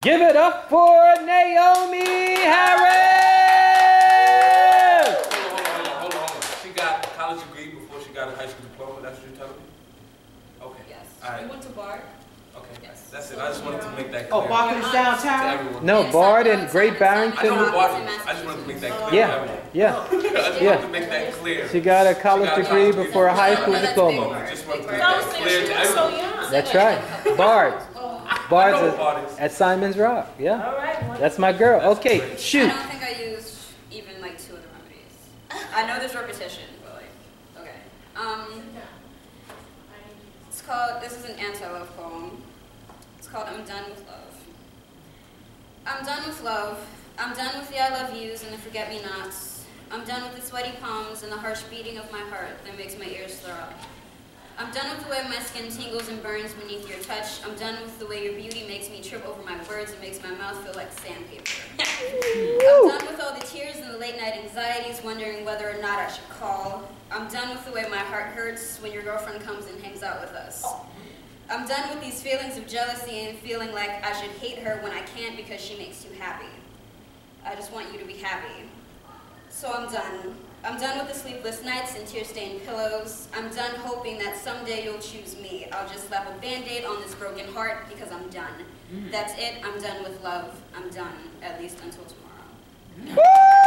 Give it up for Naomi Harris! Hold on, hold on, hold on, hold on. She got a college degree before she got a high school diploma, that's what you're telling me? Okay. Yes. All right. You went to Bard? Okay, Yes. that's it, I just wanted to make that Oh, clear Barclays to downtown? everyone. No, Yes, Bard and know. Great I know Barrington. what Bard in is, I just wanted to make that clear to Yeah, yeah. I just Yeah. wanted to make that clear. She got a college got a degree college before a high school diploma. I just wanted to make that clear to everyone. That's right. Bard. Bard's I know a- Bard is. at Simon's Rock. Yeah, All right. that's my girl. Okay, I shoot. I don't think I used even like two of the remedies. I know there's repetition, but like, okay. Um, it's called, this is an anti-love poem. It's called I'm Done with Love. I'm done with love. I'm done with the I love yous and the forget-me-nots. I'm done with the sweaty palms and the harsh beating of my heart that makes my ears throb. I'm done with the way my skin tingles and burns beneath your touch. I'm done with the way your beauty makes me trip over my words and makes my mouth feel like sandpaper. I'm done with all the tears and the late night anxieties, wondering whether or not I should call. I'm done with the way my heart hurts when your girlfriend comes and hangs out with us. I'm done with these feelings of jealousy and feeling like I should hate her when I can't because she makes you happy. I just want you to be happy. So I'm done. I'm done with the sleepless nights and tear-stained pillows. I'm done hoping that someday you'll choose me. I'll just slap a band-aid on this broken heart because I'm done. Mm. That's it. I'm done with love. I'm done, at least until tomorrow. Woo!